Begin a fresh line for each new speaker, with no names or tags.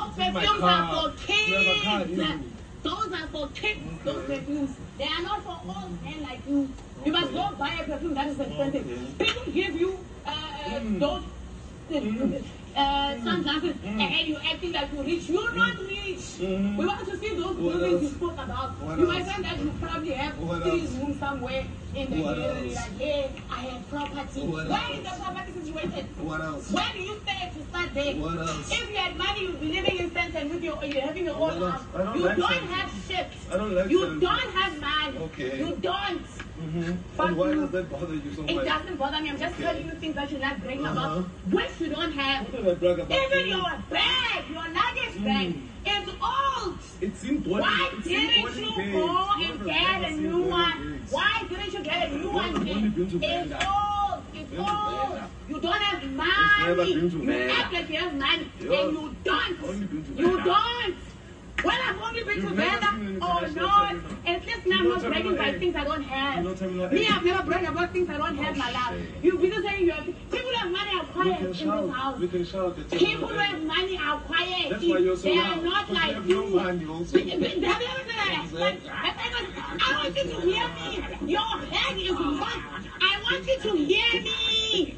Those perfumes are for
You have a car,
kids. Those are for kids. Those perfumes. They are not for old men like you. You must go buy a perfume that is expensive. People give you uh, uh,
Mm.
those
Mm.
uh, sunglasses
Mm.
and you acting like you're rich. You're not rich.
Mhm.
We want to see those
What
buildings you spoke about.
What
you
else?
might find that you probably have
What
three
else?
rooms somewhere in the
What
area.
else?
Like, hey, I have property.
What
Where is
else?
the property situated?
What else?
Where do you stay to start there?
What else?
If you had money, you'd be living Sandton you're having your
What
own house. You
like
don't
Sandton.
have ships.
I don't like
You
Sandton.
don't have money.
Okay.
You don't.
Mm-hmm.
But
And why
you-
does that bother you so
It
much?
doesn't bother me. I'm just
Okay.
telling you things that you're not bragging
Uh-huh.
about. Which you don't have.
What did I brag about?
Even
you?
your bag, your luggage bag,
Mm.
is old.
It's body.
Why
it's
didn't you go and get a new one? Why didn't you get a new one?
have only been to
It's old. It's
Been to
old.
Venda.
You don't have
never
money.
been to
You
Venda.
act like you have money, and you don't.
Only been to
You don't. Well, I've only been
You've
to
never
Venda
been in
oh,
or
not. At least now I'm not bragging
terminal
by
A.
things I don't have.
You know terminal
Me, I've never bragged about things I don't have, my love. You people saying you have people have money are quiet in this house.
We can shout. at
People who have money are quiet.
That's why you're so
they
loud.
are not
Because you
like
have
you.
no money also.
I want you to hear me. Your head is wrong. I want you to hear me.